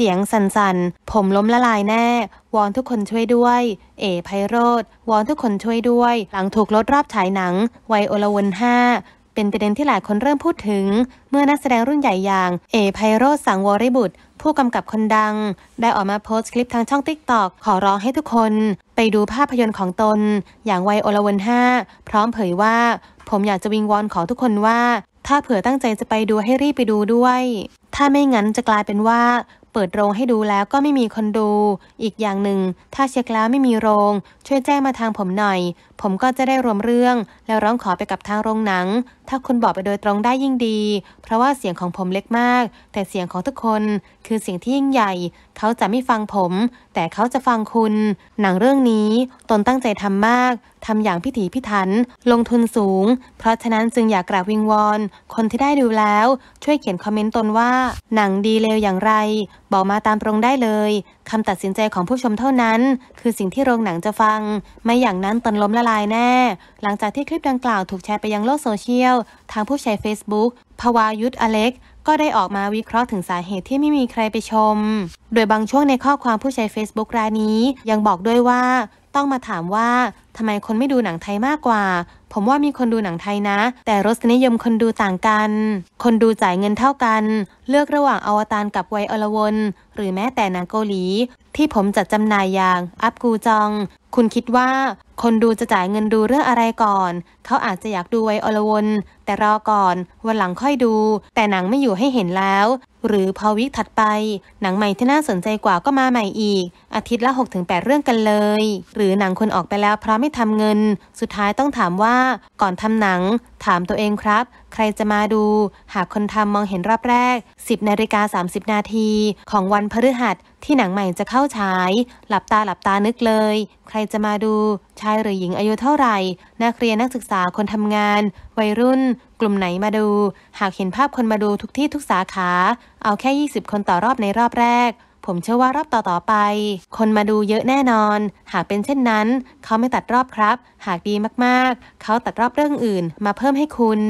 เสียงสั่นๆ ผมล้มละลายแน่ วอนทุกคนช่วยด้วย เอ๋ ไพโรจน์วอนทุกคนช่วยด้วย หลังถูกลดรอบฉายหนัง วัยอลวนห้าเป็นประเด็นที่หลายคนเริ่มพูดถึง เมื่อนักแสดงรุ่นใหญ่อย่าง เอ๋ ไพโรจน์ สังวริบุตร ผู้กำกับคนดัง ได้ออกมาโพสต์คลิปทางช่อง TikTok ขอร้องให้ทุกคน ไปดูภาพยนตร์ของตน อย่างวัยอลวนห้าพร้อมเผยว่า ผมอยากจะวิงวอนขอทุกคนว่า ถ้าเผื่อตั้งใจจะไปดูให้รีบไปดูด้วยถ้าไม่งั้นจะกลายเป็นว่า ปิดโรงให้ดูแล้วก็ไม่มีคนดู อีกอย่างหนึ่ง ถ้าเช็คแล้วไม่มีโรง ช่วยแจ้งมาทางผมหน่อย ผมก็จะได้รวมเรื่อง แล้วร้องขอไปกับทางโรงหนัง ถ้าคุณบอกไปโดยตรงได้ยิ่งดี เพราะว่าเสียงของผมเล็กมาก แต่เสียงของทุกคนคือเสียงที่ยิ่งใหญ่ เขาจะไม่ฟังผม แต่เขาจะฟังคุณ หนังเรื่องนี้ตนตั้งใจทำมากทำอย่างพิถีพิถัน ลงทุนสูง เพราะฉะนั้นจึงอยากกราบวิงวอน คนที่ได้ดูแล้ว ช่วยเขียนคอมเมนต์ตนว่า หนังดีเลวอย่างไรบอกมาตามตรงได้เลย คำตัดสินใจของผู้ชมเท่านั้น คือสิ่งที่โรงหนังจะฟัง ไม่อย่างนั้นตนล้มละลายแน่ หลังจากที่คลิปดังกล่าวถูกแชร์ไปยังโลกโซเชียล ทางผู้ใช้ Facebook ภวายุทธอเล็กก็ได้ออกมาวิเคราะห์ถึงสาเหตุที่ไม่มีใครไปชม โดยบางช่วงในข้อความผู้ใช้ Facebook รายนี้ ยังบอกด้วยว่า ต้องมาถามว่าทำไมคนไม่ดูหนังไทยมากกว่า ผมว่ามีคนดูหนังไทยนะ แต่รสนิยมคนดูต่างกัน คนดูจ่ายเงินเท่ากัน เลือกระหว่างอวตารกับไวอลวน หรือแม้แต่หนังเกาหลี ที่ผมจัดจำหน่ายอย่าง อัพกูจอง คุณคิดว่าคนดูจะจ่ายเงินดูเรื่องอะไรก่อน เขาอาจจะอยากดูไวอลวน แต่รอก่อน วันหลังค่อยดู แต่หนังไม่อยู่ให้เห็นแล้ว หรือพอวิกถัดไป หนังใหม่ที่น่าสนใจกว่าก็มาใหม่อีก อาทิตย์ละ 6-8 เรื่องกันเลย หรือหนังคนออกไปแล้วพราะไม่ทำเงิน สุดท้ายต้องถามว่าก่อนทำหนัง ถามตัวเองครับ ใครจะมาดู หากคนทำมองเห็นรอบแรก 10นาฬิกา30 นาที ของวันพฤหัสที่หนังใหม่จะเข้าฉาย หลับตาหลับตานึกเลย ใครจะมาดู ชายหรือหญิงอายุเท่าไหร่ นักเรียนนักศึกษาคนทำงาน วัยรุ่น กลุ่มไหนมาดู หากเห็นภาพคนมาดูทุกที่ทุกสาขา เอาแค่ 20 คนต่อรอบในรอบแรก ผมเชื่อว่ารอบต่อๆไป คนมาดูเยอะแน่นอน หากเป็นเช่นนั้น เขาไม่ตัดรอบครับ หากดีมากๆ เขาตัดรอบเรื่องอื่น มาเพิ่มให้คุณ